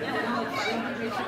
Yeah.